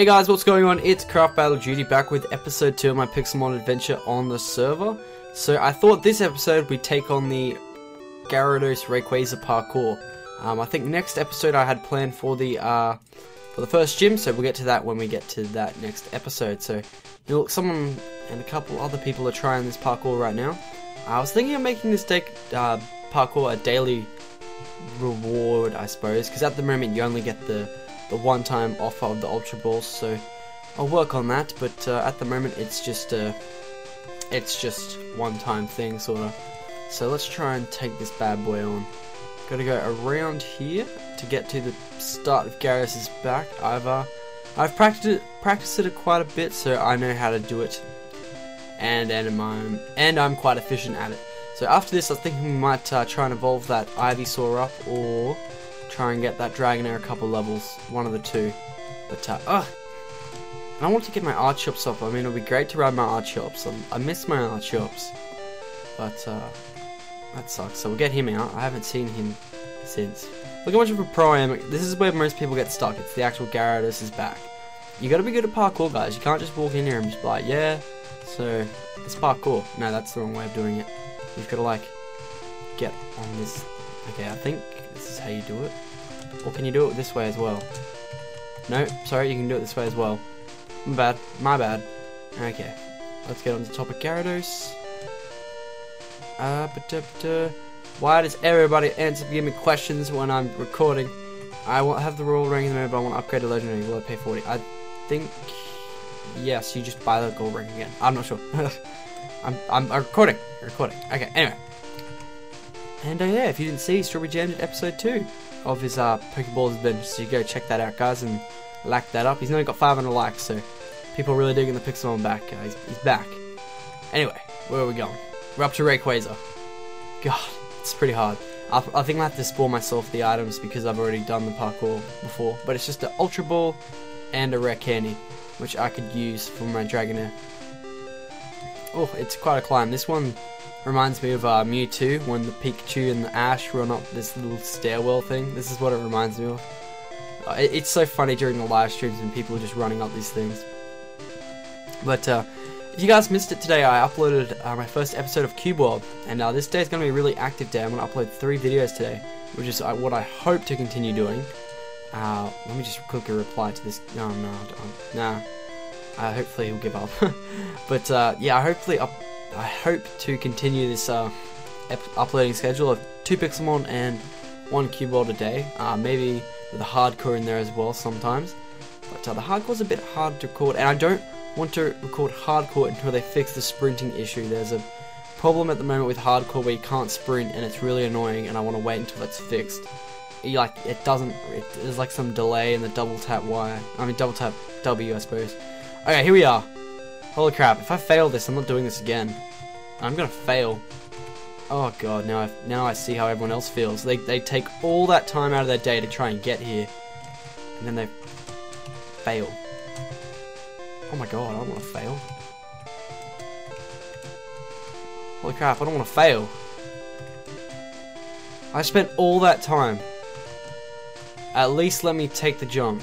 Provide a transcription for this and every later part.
Hey guys, what's going on? It's Craft Battle Duty back with episode 2 of my Pixelmon adventure on the server. So I thought this episode we'd take on the Gyarados Rayquaza parkour. Um, I think next episode I had planned for the uh, for the first gym, so we'll get to that when we get to that next episode. So, you know, someone and a couple other people are trying this parkour right now. I was thinking of making this deck uh, parkour a daily reward, I suppose, because at the moment you only get the the one-time offer of the Ultra Balls, so I'll work on that. But uh, at the moment, it's just a it's just one-time thing, sort of. So let's try and take this bad boy on. Got to go around here to get to the start of Gyarados' back. I've uh, I've practiced it, practiced it quite a bit, so I know how to do it, and and I'm and I'm quite efficient at it. So after this, I think we might uh, try and evolve that Ivysaur up, or try and get that Dragonair a couple levels, one of the two. But uh, ugh. And I want to get my Archeops up. I mean, it'll be great to ride my Archeops. I, I miss my Archeops, but uh, that sucks. So we'll get him out. I haven't seen him since. Look how much of a pro I am. This is where most people get stuck. It's the actual Gyarados back. You gotta be good at parkour, guys. You can't just walk in here and just be like, yeah, so it's parkour. No, that's the wrong way of doing it. You've gotta like get on this. Okay, I think this is how you do it. Or can you do it this way as well? No, sorry, you can do it this way as well. My bad, my bad. Okay, let's get on the of Gyarados. Uh, but, uh, but, uh, why does everybody answer give me questions when I'm recording? I won't have the royal ring in the moment, but I want to upgrade to legendary. Will I pay 40? I think yes. You just buy the gold ring again. I'm not sure. I'm I'm recording. Recording. Okay. Anyway. And uh, yeah, if you didn't see, Strauberry Jam did episode two of his uh, Pokeballs adventure, so you go check that out, guys, and like that up. He's only got 500 likes, so people are really digging the Pixelmon back. Uh, he's, he's back. Anyway, where are we going? We're up to Rayquaza. God, it's pretty hard. I, I think I have to spoil myself the items because I've already done the parkour before. But it's just an Ultra Ball and a Rare Candy, which I could use for my Dragonair. Oh, it's quite a climb. This one reminds me of uh, Mewtwo when the Pikachu and the Ash run up this little stairwell thing. This is what it reminds me of. Uh, it, it's so funny during the live streams when people are just running up these things. But uh, if you guys missed it today, I uploaded uh, my first episode of Cube World, and uh, this day is going to be a really active day. I'm going to upload three videos today, which is uh, what I hope to continue doing. Uh, let me just quickly reply to this. No, no, no. Uh, hopefully he'll give up. but uh, yeah, hopefully up, I hope to continue this uh, uploading schedule of two Pixelmon and one Cube World a day. Uh, maybe with a hardcore in there as well sometimes. But uh, the hardcore's a bit hard to record, and I don't want to record hardcore until they fix the sprinting issue. There's a problem at the moment with hardcore where you can't sprint, and it's really annoying, and I want to wait until it's fixed. You, like it doesn't. It, there's like some delay in the double tap Y. I mean double tap W, I suppose. Okay, here we are. Holy crap, if I fail this, I'm not doing this again. I'm gonna fail. Oh god, now I, now I see how everyone else feels. They, they take all that time out of their day to try and get here. And then they fail. Oh my god, I don't want to fail. Holy crap, I don't want to fail. I spent all that time. At least let me take the jump.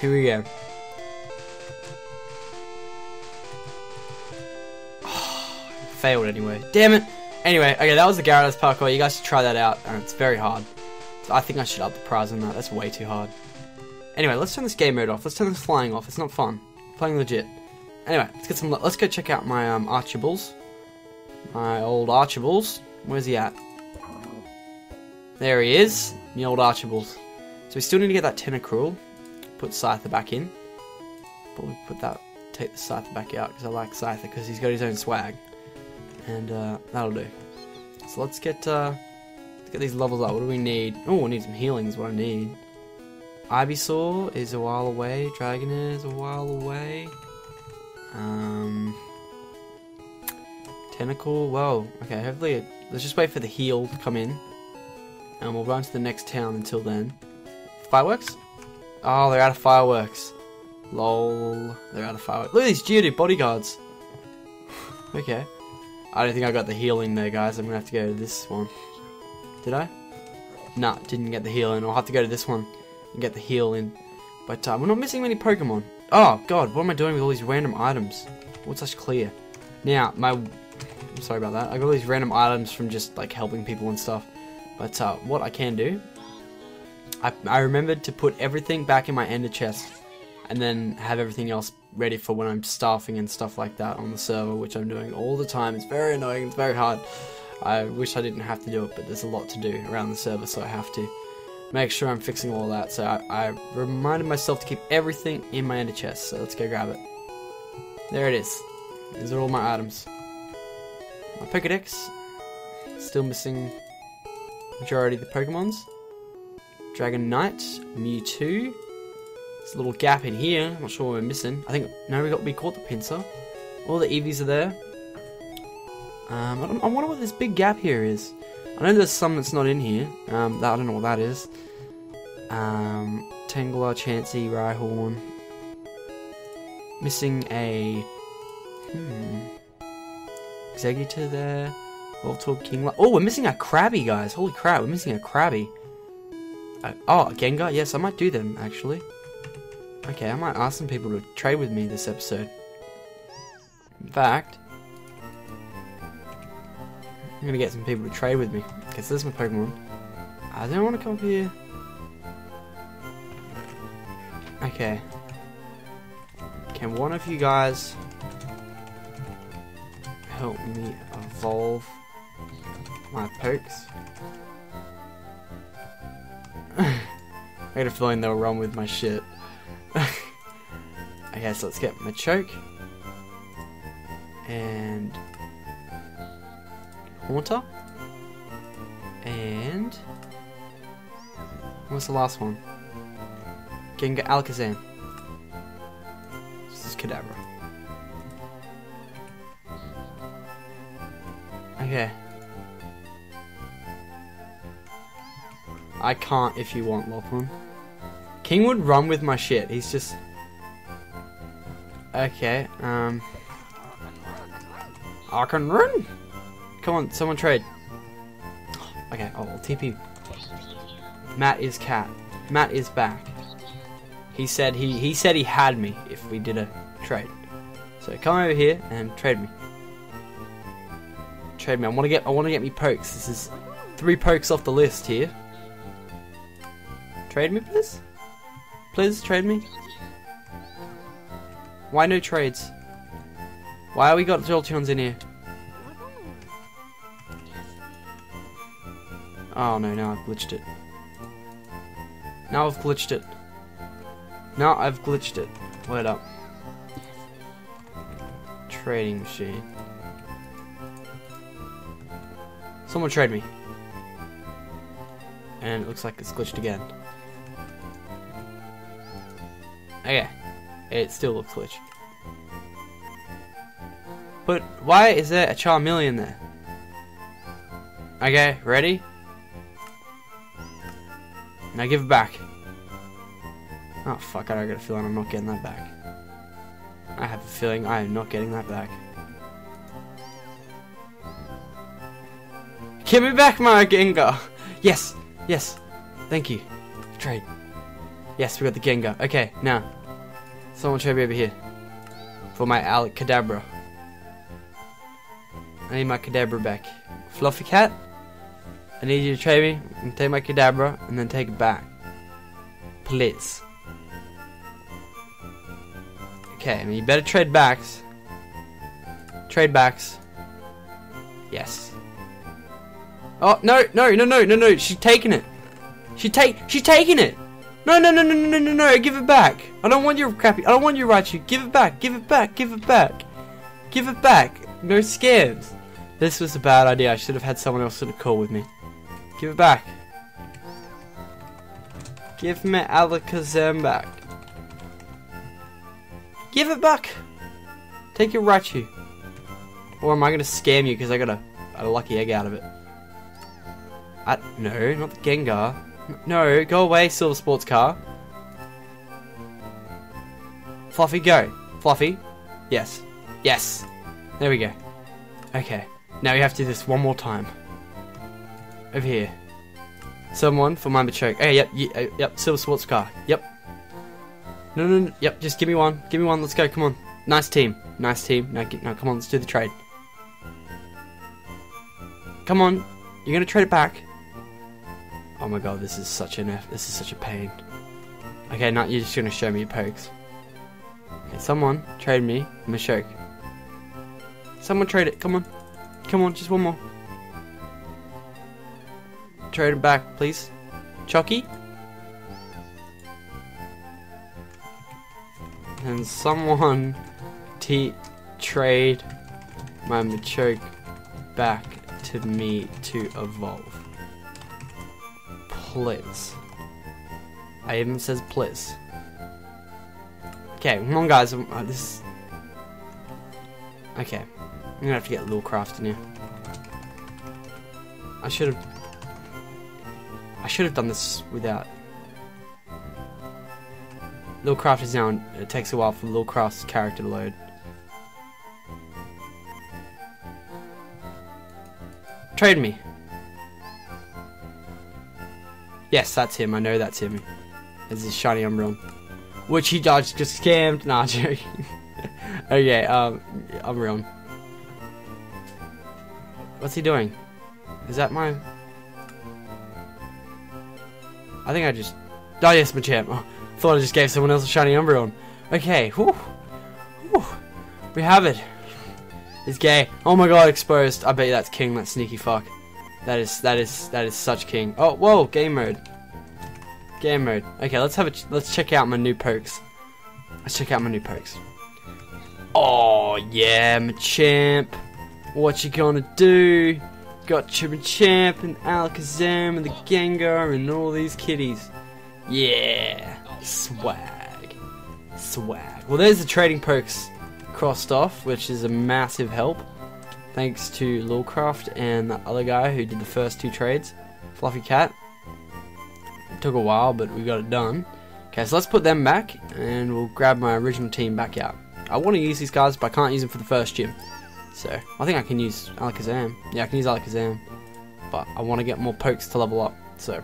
Here we go. failed anyway. Damn it! Anyway, okay, that was the Gyarados parkour. You guys should try that out. Uh, it's very hard. I think I should up the prize on that. That's way too hard. Anyway, let's turn this game mode off. Let's turn this flying off. It's not fun. playing legit. Anyway, let's get some. Let's go check out my um, Archeops. My old Archeops. Where's he at? There he is. The old Archeops. So we still need to get that Tentacruel put Scyther back in. Probably put that, take the Scyther back out because I like Scyther because he's got his own swag. And uh, that'll do. So let's get uh, let's get these levels up. What do we need? Oh, we need some healing is what I need. Ivysaur is a while away. Dragonair is a while away. Um, Tentacool, well, okay, hopefully, it, let's just wait for the heal to come in. And we'll run to the next town until then. Fireworks? Oh, they're out of fireworks. Lol, they're out of fireworks. Look at these Geodude bodyguards. okay. I don't think I got the healing there, guys. I'm gonna have to go to this one. Did I? Nah, didn't get the heal in. I'll have to go to this one and get the heal in. But uh, we're not missing many Pokemon. Oh, God, what am I doing with all these random items? What's such clear? Now, my... I'm sorry about that. I got all these random items from just, like, helping people and stuff. But uh, what I can do... I, I remembered to put everything back in my ender chest. And then have everything else ready for when I'm staffing and stuff like that on the server, which I'm doing all the time. It's very annoying. It's very hard. I wish I didn't have to do it, but there's a lot to do around the server, so I have to make sure I'm fixing all that. So I, I reminded myself to keep everything in my ender chest. So let's go grab it. There it is. These are all my items. My Pokedex. Still missing majority of the Pokemons. Dragonite, Mewtwo. There's a little gap in here. I'm not sure what we're missing. I think no, we got we caught the Pinsir. All the Eevees are there. Um, I, I, wonder what this big gap here is. I know there's some that's not in here. Um, that, I don't know what that is. Um, Tangela, Chansey, Rhyhorn. Missing a... Hmm... Exeggutor there. Voltorb, Kingler. Oh, we're missing a Krabby, guys. Holy crap, we're missing a Krabby. Uh, oh, Gengar? Yes, I might do them, actually. Okay, I might ask some people to trade with me this episode. In fact, I'm gonna get some people to trade with me. Okay, so this is my Pokemon. I don't want to come up here. Okay. Can one of you guys help me evolve my pokes? Had a feeling they'll run with my shit. okay, so let's get Machoke. And Haunter. And... What's the last one? Gengar Alakazam. This is Kadabra. Okay. I can't if you want, Lachlan. King would run with my shit. He's just... Okay, um... I can run! Come on, someone trade. Okay, oh, I'll TP. Matt is cat. Matt is back. He said he he said he had me if we did a trade. So come over here and trade me. Trade me. I want to get I want to get me pokes. This is three pokes off the list here. Trade me, please. Please trade me. Why no trades? Why are we got Jolteons in here? Oh no, now I've glitched it. Now I've glitched it. Now I've glitched it. Wait up. Trading machine. Someone trade me. And it looks like it's glitched again. Okay. It still looks glitched. But why is there a Charmeleon there? Okay, ready? Now give it back. Oh fuck, I got a feeling I'm not getting that back. I have a feeling I am not getting that back. Give me back my Gengar! Yes! Yes! Thank you. Trade. Yes, we got the Gengar. Okay, now. Someone trade me over here. For my Alec Kadabra. I need my Kadabra back. Fluffy Cat? I need you to trade me and take my Kadabra and then take it back. Please. Okay, I mean, you better trade backs. Trade backs. Yes. Oh, no, no, no, no, no, no, she's taking it. She take, she's taking it. No, no, no, no, no, no, no, no, give it back. I don't want your crappy, I don't want your Raichu. Give it back, give it back, give it back. Give it back. No scams. This was a bad idea. I should have had someone else to call with me. Give it back. Give me Alakazam back. Give it back! Take your Raichu. Or am I gonna scam you because I got a, a lucky egg out of it? I, no, not the Gengar. No, go away, Silver Sports Car. Fluffy, go. Fluffy. Yes. Yes. There we go. Okay. Now we have to do this one more time. Over here. Someone for my Machoke. Hey, yep, yep, uh, yep, Silver Sports Car. Yep. No, no, no, yep, just give me one. Give me one, let's go, come on. Nice team. Nice team. Now, no, come on, let's do the trade. Come on. You're gonna trade it back. Oh my god, this is such an F. This is such a pain. Okay, now you're just gonna show me your pokes. Someone trade me Machoke. Someone trade it. Come on. Come on, just one more. Trade it back, please. Chucky? And someone t trade my Machoke back to me to evolve. Please. I even says please. Okay, come on guys, uh, this Okay. I'm gonna have to get a little craft in here. I should have I should have done this without Little Craft is now it takes a while for Little Craft's character to load. Trade me. Yes, that's him. I know that's him. It's his shiny Umbreon. Which he dodged, just scammed. Nah, joking. okay, um, Umbreon. What's he doing? Is that my... I think I just... Oh, yes, Machamp. Oh, thought I just gave someone else a shiny Umbreon. Okay, whew. Whew. We have it. It's gay. Oh my god, exposed. I bet you that's king, that sneaky fuck. That is, that is, that is such king. Oh, whoa, game mode. Game mode. Okay, let's have a, let's check out my new pokes. Let's check out my new pokes. Oh, yeah, Machamp. What you gonna do? Got Champ and Alakazam and the Gengar and all these kitties. Yeah, swag. Swag. Well, there's the trading pokes crossed off, which is a massive help. Thanks to Lilcraft and the other guy who did the first two trades, Fluffy Cat. Took a while, but we got it done. Okay, so let's put them back, and we'll grab my original team back out. I want to use these guys, but I can't use them for the first gym. So, I think I can use Alakazam. Yeah, I can use Alakazam. But I want to get more pokes to level up, so...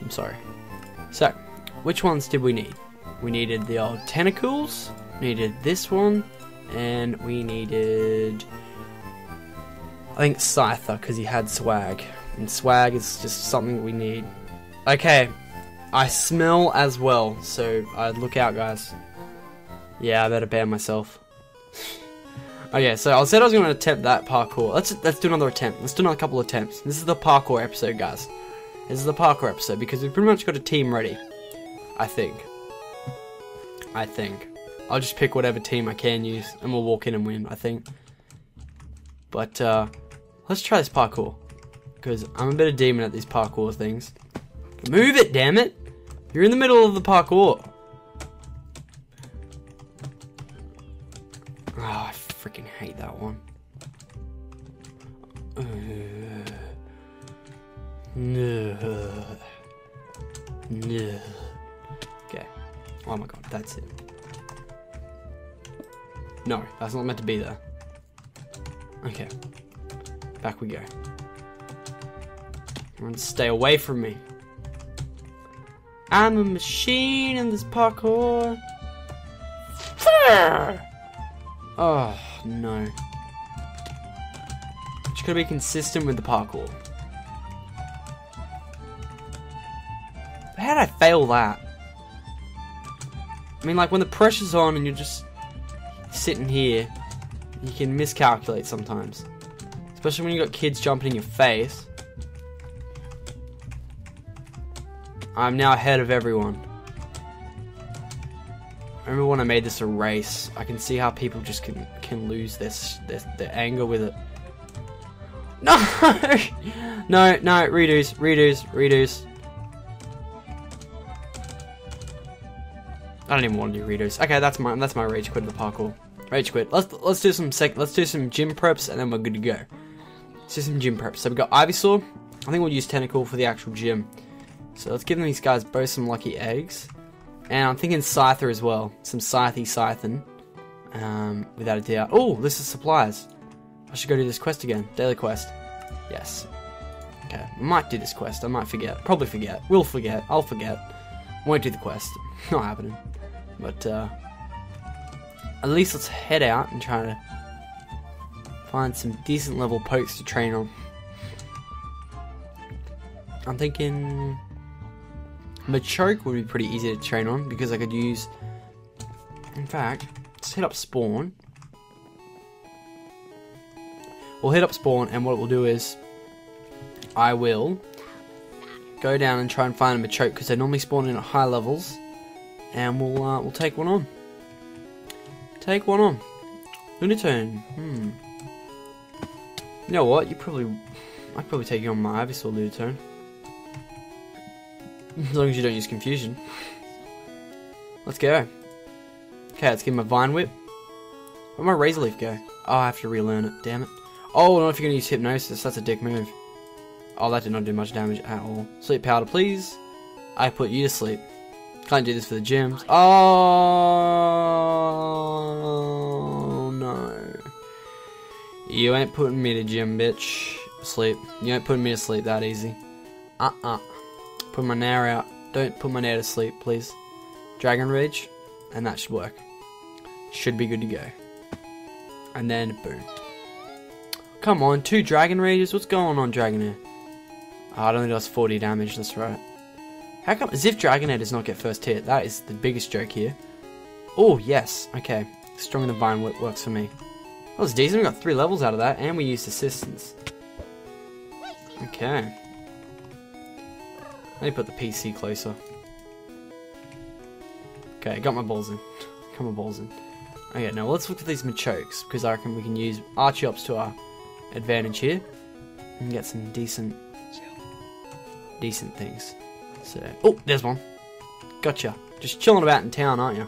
I'm sorry. So, which ones did we need? We needed the old Tentacools, needed this one, and we needed I think Scyther because he had swag, and swag is just something we need. Okay, I smell as well, so I'd look out, guys. Yeah, I better ban myself. okay, so I said I was going to attempt that parkour. Let's let's do another attempt. Let's do another couple attempts. This is the parkour episode, guys. This is the parkour episode because we've pretty much got a team ready. I think. I think. I'll just pick whatever team I can use, and we'll walk in and win, I think. But, uh, let's try this parkour. Because I'm a bit of a demon at these parkour things. Move it, damn it! You're in the middle of the parkour. Oh, ah, I freaking hate that one. no. No. Okay. Oh my god, that's it. No, that's not meant to be there. Okay. Back we go. Everyone stay away from me. I'm a machine in this parkour. Oh, no. Just gotta be consistent with the parkour. How did I fail that? I mean, like, when the pressure's on and you're just sitting here, you can miscalculate sometimes. Especially when you've got kids jumping in your face. I'm now ahead of everyone. Remember when I made this a race, I can see how people just can can lose this their, their anger with it. No! no, no, redos, redos, redos. I don't even want to do redos. Okay, that's my that's my rage quit of the parkour. Rage quit. Let's let's do some sec. Let's do some gym preps and then we're good to go. Let's do some gym preps. So we got Ivysaur. I think we'll use Tentacool for the actual gym. So let's give these guys both some lucky eggs. And I'm thinking Scyther as well. Some Scythy Scythen. Um, without a doubt. Oh, this is supplies. I should go do this quest again. Daily quest. Yes. Okay, might do this quest. I might forget. Probably forget. Will forget. I'll forget. Won't do the quest. Not happening. But, uh, at least let's head out and try to find some decent level pokes to train on. I'm thinking Machoke would be pretty easy to train on because I could use. In fact, let's hit up Spawn. We'll hit up Spawn, and what we'll do is I will go down and try and find a Machoke because they normally spawn in at high levels, and we'll uh, we'll take one on. Take one on. Lunatone. Hmm. You know what? You probably I'd probably take you on my Ivysaur Lunatone. As long as you don't use confusion. Let's go. Okay, let's give him a Vine Whip. Where'd my Razor Leaf go? Oh, I have to relearn it. Damn it. Oh, no, if you're to use Hypnosis. That's a dick move. Oh, that did not do much damage at all. Sleep powder, please. I put you to sleep. Can't do this for the gyms. Oh, no. You ain't putting me to gym, bitch. Sleep. You ain't putting me to sleep that easy. Uh-uh. Put my Nair out. Don't put my Nair to sleep, please. Dragon Rage, and that should work. Should be good to go. And then, boom. Come on, two Dragon Rages? What's going on, Dragonair? Oh, ah, I don't think does 40 damage, that's right. How come Ziff Dragonair does not get first hit? That is the biggest joke here. Oh, yes. Okay. Strong in the Vine works for me. That was decent. We got three levels out of that, and we used assistance. Okay. Let me put the PC closer. Okay, got my balls in. Got my balls in. Okay, now let's look for these Machokes, because I reckon we can use Archeops to our advantage here. And get some decent, decent things. So, oh, there's one. Gotcha. Just chilling about in town, aren't you?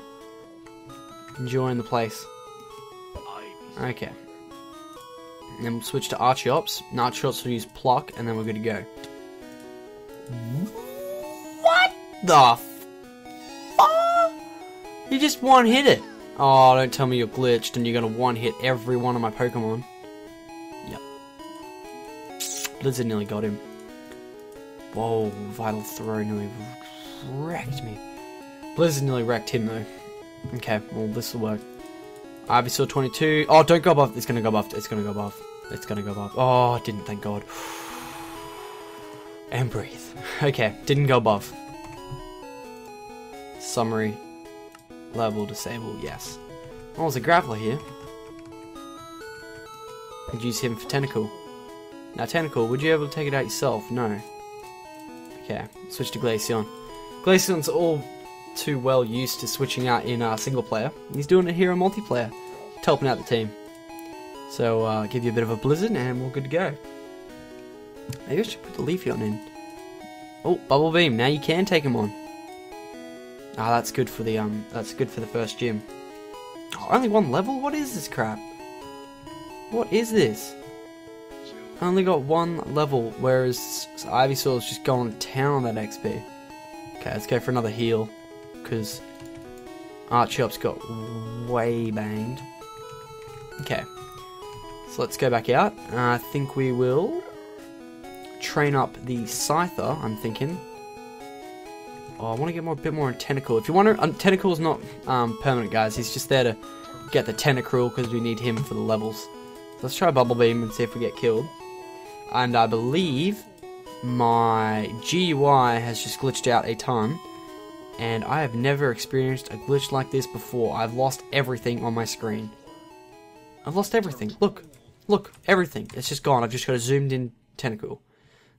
Enjoying the place. Okay. And then we'll switch to Archeops. And Archeops will use Pluck, and then we're good to go. The fuck? You just one hit it. Oh, don't tell me you're glitched and you're gonna one hit every one of my Pokemon. Yep. Blizzard nearly got him. Whoa, Vital Throw nearly wrecked me. Blizzard nearly wrecked him though. Okay, well this will work. Ivysaur 22. Oh, don't go above. It's gonna go above. It's gonna go above. It's gonna go above. Oh, didn't, thank God. And breathe. Okay, didn't go above. Summary. Level disable, yes. Oh, there's a Graveler here. Could use him for Tentacool. Now, Tentacool, would you be able to take it out yourself? No. Okay, switch to Glaceon. Glaceon's all too well used to switching out in uh, single player. He's doing it here in multiplayer, helping out the team. So, uh, give you a bit of a blizzard and we're good to go. Maybe I should put the Leafeon in. Oh, Bubble Beam. Now you can take him on. Ah, that's good for the um. That's good for the first gym. Oh, only one level. What is this crap? What is this? I only got one level, whereas Ivysaur is just going to town on that XP. Okay, let's go for another heal, because Archeops got way banged. Okay, so let's go back out. Uh, I think we will train up the Scyther, I'm thinking. Oh, I want to get more, a bit more on Tentacool. If you want to, um, Tentacool's not um, permanent, guys. He's just there to get the Tentacruel because we need him for the levels. So let's try Bubble Beam and see if we get killed. And I believe my GUI has just glitched out a ton. And I have never experienced a glitch like this before. I've lost everything on my screen. I've lost everything. Look. Look. Everything. It's just gone. I've just got a zoomed in Tentacool.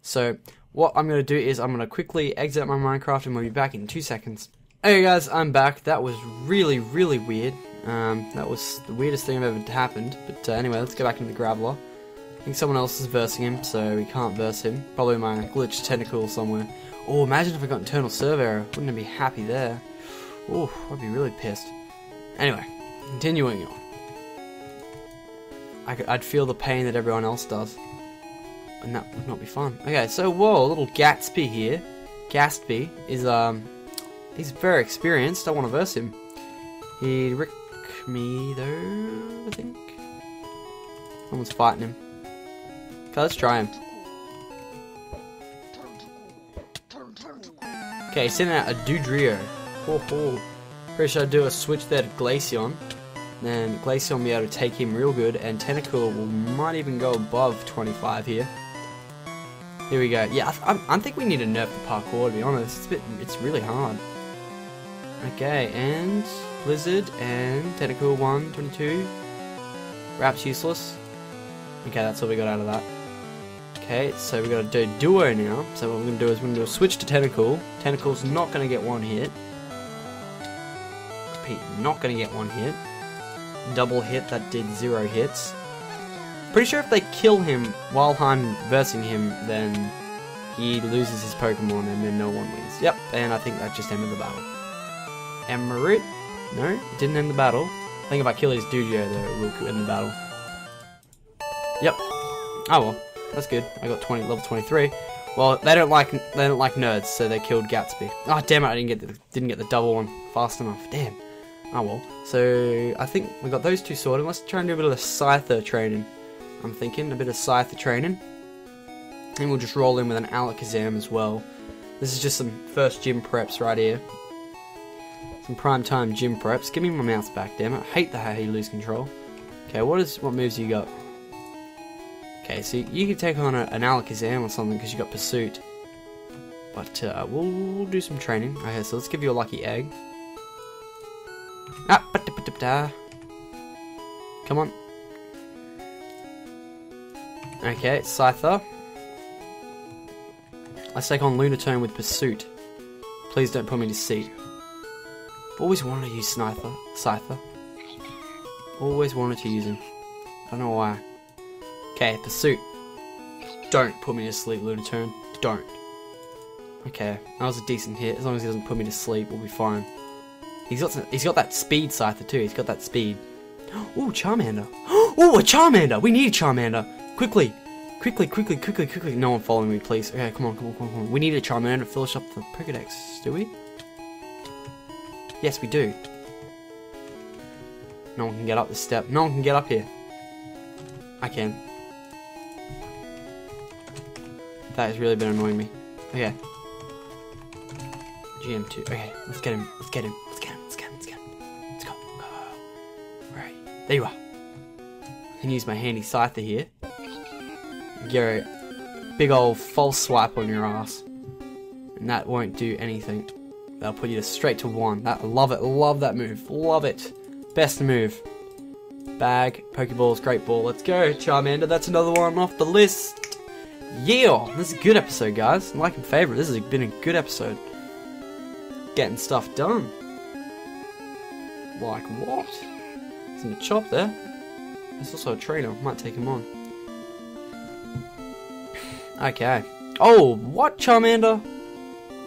So what I'm going to do is I'm going to quickly exit my Minecraft and we'll be back in two seconds. Hey guys, I'm back. That was really, really weird. Um, that was the weirdest thing that ever happened. But uh, anyway, let's go back into the Graveler. I think someone else is versing him, so we can't verse him. Probably my glitched tentacool somewhere. Oh, imagine if I got internal server. Wouldn't I be happy there? Oh, I'd be really pissed. Anyway, continuing on. I, would feel the pain that everyone else does. And that would not be fun. Okay, so whoa, little Gatsby here. Gatsby is, um, he's very experienced. I want to verse him. He'd rick me though, I think. Someone's fighting him. Okay, let's try him. Okay, sending out a Dugtrio. Ho ho. Pretty sure I do a switch there to Glaceon. Then Glaceon will be able to take him real good, and Tentacool will might even go above 25 here. Here we go. Yeah, I, I, I think we need to nerf the parkour, to be honest. It's, bit, it's really hard. Okay, and Blizzard and Tentacool 1, 22. Wrap's useless. Okay, that's all we got out of that. Okay, so we got to do Duo now. So what we're going to do is we're going to switch to Tentacool. Tentacool's not going to get one hit. Pete, not going to get one hit. Double hit, that did zero hits. Pretty sure if they kill him while I'm versing him, then he loses his Pokemon and then no one wins. Yep, and I think that just ended the battle. Emerit? No, it didn't end the battle. I think if I kill his Dugtrio, though, it will end the battle. Yep. Oh well, that's good. I got 20, level 23. Well, they don't like they don't like nerds, so they killed Gatsby. Oh damn it! I didn't get the didn't get the double one fast enough. Damn. Oh well. So I think we got those two sorted. Let's try and do a bit of the Scyther training. I'm thinking a bit of Scyther training, and we'll just roll in with an Alakazam as well. This is just some first gym preps right here. Some prime time gym preps. Give me my mouse back, damn it. I hate the how you lose control. Okay, what is what moves you got? Okay, so you can take on a, an Alakazam or something because you got Pursuit. But uh, we'll, we'll, do some training. Okay, so let's give you a lucky egg. Ah, ba -da -ba -da -ba -da. Come on. Okay, Scyther. Let's take on Lunatone with Pursuit. Please don't put me to seat. Always wanted to use Sniper, Scyther. Always wanted to use him. I don't know why. Okay, Pursuit. Don't put me to sleep, Lunatone. Don't. Okay, that was a decent hit. As long as he doesn't put me to sleep, we'll be fine. He's got some, he's got that speed Scyther too. He's got that speed. Ooh, Charmander. Ooh, a Charmander. We need a Charmander. Quickly. Quickly, quickly, quickly, quickly. No one following me, please. Okay, come on, come on, come on, come on. We need a Charmander to finish up the Pokedex, do we? Yes, we do. No one can get up the step. No one can get up here. I can. That has really been annoying me. Okay. GM2. Okay, let's get him. Let's get him. Let's get him. Let's get him. Let's get him. Let's go. Go. There you are. I can use my handy scyther here. A big old false swipe on your ass. And that won't do anything. That'll put you straight to one. That love it. Love that move. Love it. Best move. Bag, Pokeballs, Great Ball. Let's go, Charmander. That's another one off the list. Yeah, this is a good episode, guys. I'm liking favorite. This has been a good episode. Getting stuff done. Like what? There's a chop there. There's also a trainer. Might take him on. Okay. Oh, what, Charmander?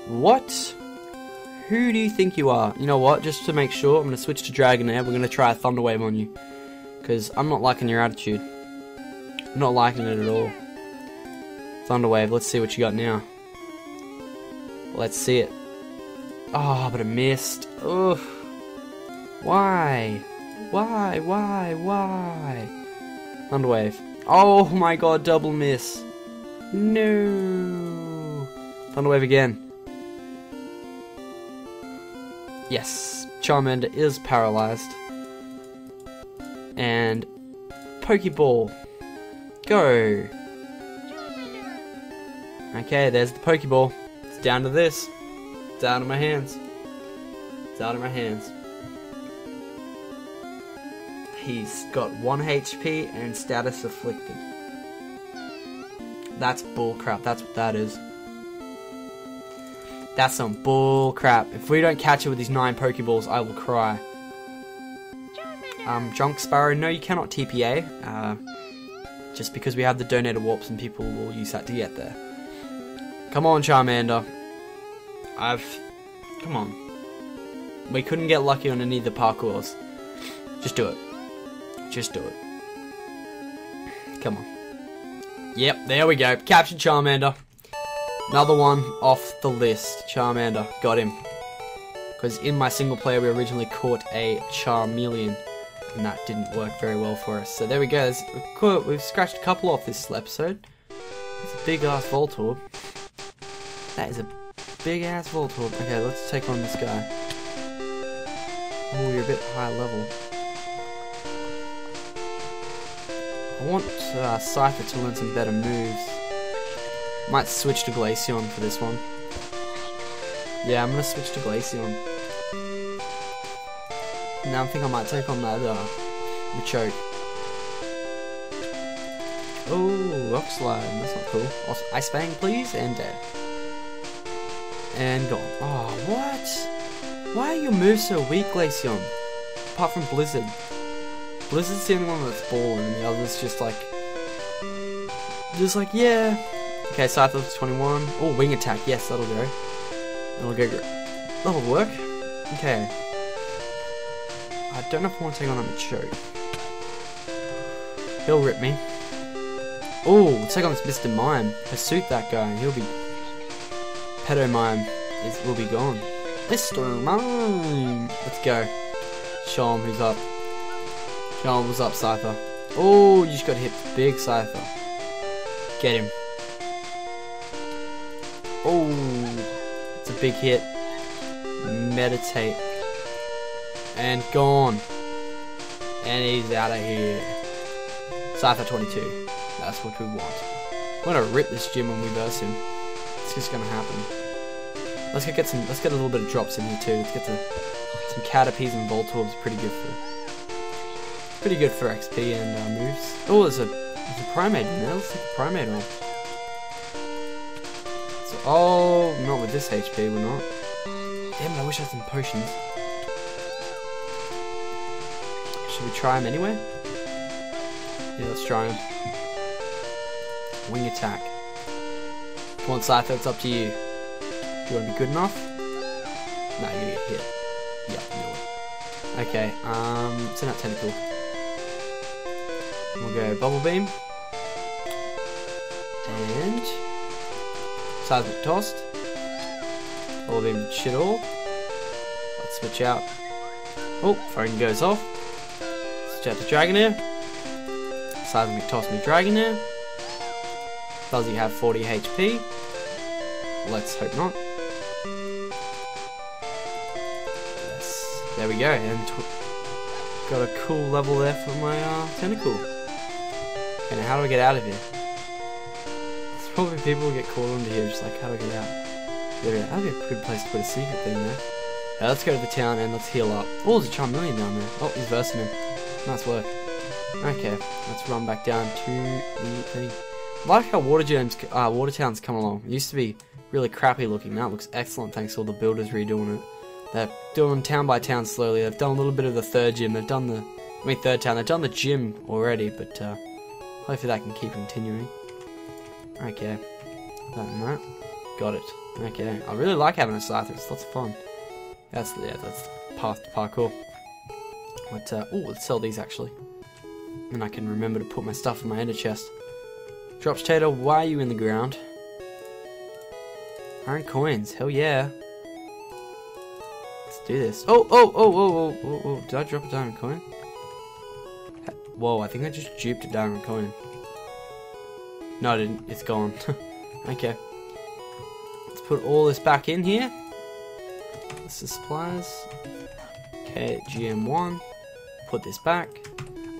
What? Who do you think you are? You know what? Just to make sure, I'm going to switch to Dragonair. We're going to try a Thunder Wave on you. Because I'm not liking your attitude. I'm not liking it at all. Thunder Wave, let's see what you got now. Let's see it. Oh, but it missed. Ugh. Why? Why? Why? Why? Thunderwave. Oh my god, double miss. No. Thunderwave again. Yes, Charmander is paralyzed. And Pokeball. Go. Okay, there's the Pokeball. It's down to this. It's out of my hands. It's out of my hands. He's got 1 HP and status afflicted. That's bullcrap. That's what that is. That's some bullcrap. If we don't catch it with these 9 Pokeballs, I will cry. Um, Junk Sparrow, no you cannot TPA. Uh, just because we have the donator warps and people will use that to get there. Come on, Charmander. I've... Come on. We couldn't get lucky on any of the parkours. Just do it. Just do it. Come on. Yep, there we go. Captured Charmander. Another one off the list. Charmander. Got him. Because in my single player we originally caught a Charmeleon. And that didn't work very well for us. So there we go. We've, scratched a couple off this episode. It's a big ass Voltorb. That is a big ass Voltorb. Okay, let's take on this guy. Oh, you're a bit high level. Want uh, Scyther to learn some better moves. Might switch to Glaceon for this one. Yeah, I'm gonna switch to Glaceon. Now I think I might take on that, uh, Machoke. Oh, Rock Slide, that's not cool. Also, Ice Fang, please, and dead. And gone. Oh, what? Why are your moves so weak, Glaceon? Apart from Blizzard. Blizzard's the only one that's balling, and the other's just like... Just like, yeah. Okay, Scyther's 21. Oh, Wing Attack, yes, that'll go. That'll go. That'll work. Okay. I don't know if I want to take on a Machoke. He'll rip me. Oh, take on this Mr. Mime. Pursuit that guy, he'll be... Pedo Mime is, will be gone. Mr. Mime! Let's go. Show him who's up. Show him what's up, Scyther. Oh, you just got hit big, Scyther. Get him. Oh, it's a big hit. Meditate. And gone. And he's out of here. Scyther 22. That's what we want. We're gonna rip this gym when we verse him. It's just gonna happen. Let's get some. Let's get a little bit of drops in here too. Let's get some some Caterpies and Voltorbs. Pretty good for. Pretty good for XP and uh, moves. Oh, there's a there's a Primeape in there. Let's take the Primeape on. So, oh, not with this HP. We're not. Damn it! I wish I had some potions. Should we try him anyway? Yeah, let's try him. Wing attack. Come on, Scyther, it's up to you. Do you want to be good enough? No, you're gonna get hit. Yep, you. Okay, um, send out Tentacool. Go Bubble Beam. And... Scyther tossed. Bubble Beam shit all. Let's switch out. Oh, phone goes off. Switch out to Dragonair. Seismic toss me Dragonair. Does he have 40 HP? Let's hope not. There we go. And got a cool level there for my uh, tentacool. And how do I get out of here? There's probably people get caught under here, just like, how do I get out? There That'd be a good place to put a secret thing there. Now let's go to the town and let's heal up. Oh, there's a Charmeleon down there. Oh, he's versing. Nice work. Okay, let's run back down to the thing. I like how Water Gems, uh, Water Town's come along. It used to be really crappy looking. Now it looks excellent thanks to all the builders redoing it. They're doing town by town slowly. They've done a little bit of the third gym. They've done the, I mean third town. They've done the gym already, but uh, hopefully that can keep continuing. Okay, that and that. Got it. Okay, I really like having a Scyther. It's lots of fun. That's the, yeah, that's the path to parkour. But uh, oh, let's sell these actually. And I can remember to put my stuff in my ender chest. Drops Tater, why are you in the ground? Iron coins, hell yeah. Let's do this. Oh, oh, oh, oh, oh, oh, oh, did I drop a diamond coin? Whoa, I think I just duped a diamond coin. No, I didn't. It's gone. okay. Let's put all this back in here. This is supplies. Okay, GM1. Put this back.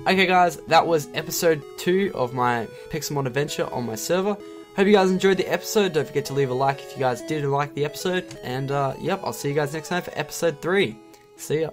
Okay guys, that was episode 2 of my Pixelmon adventure on my server. Hope you guys enjoyed the episode. Don't forget to leave a like if you guys did like the episode. And uh, yep, I'll see you guys next time for episode 3. See ya.